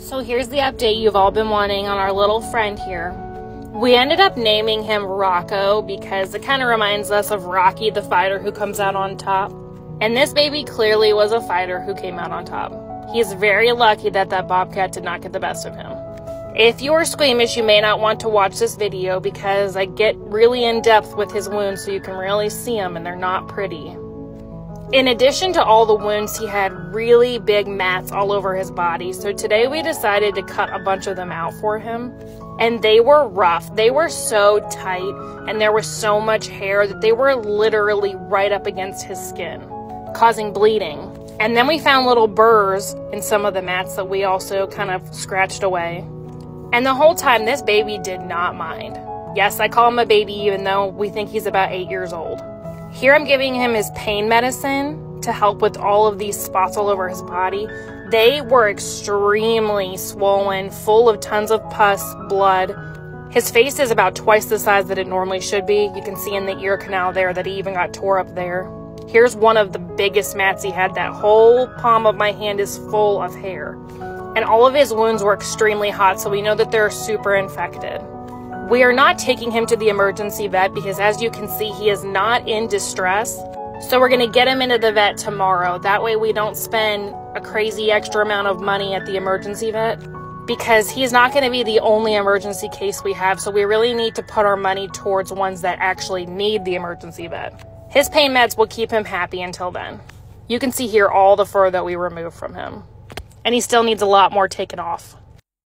So here's the update you've all been wanting on our little friend here. We ended up naming him Rocco because it kind of reminds us of Rocky the fighter who comes out on top. And this baby clearly was a fighter who came out on top. He is very lucky that that bobcat did not get the best of him. If you are squeamish, you may not want to watch this video because I get really in depth with his wounds so you can really see them and they're not pretty. In addition to all the wounds, he had really big mats all over his body. So today we decided to cut a bunch of them out for him. And they were rough. They were so tight and there was so much hair that they were literally right up against his skin, causing bleeding. And then we found little burrs in some of the mats that we also kind of scratched away. And the whole time, this baby did not mind. Yes, I call him a baby even though we think he's about eight years old. Here I'm giving him his pain medicine to help with all of these spots all over his body. They were extremely swollen, full of tons of pus, blood. His face is about twice the size that it normally should be. You can see in the ear canal there that he even got tore up there. Here's one of the biggest mats he had. That whole palm of my hand is full of hair. And all of his wounds were extremely hot, so we know that they're super infected. We are not taking him to the emergency vet because as you can see, he is not in distress. So we're to get him into the vet tomorrow. That way we don't spend a crazy extra amount of money at the emergency vet because he's not going to be the only emergency case we have. So we really need to put our money towards ones that actually need the emergency vet. His pain meds will keep him happy until then. You can see here all the fur that we removed from him. And he still needs a lot more taken off.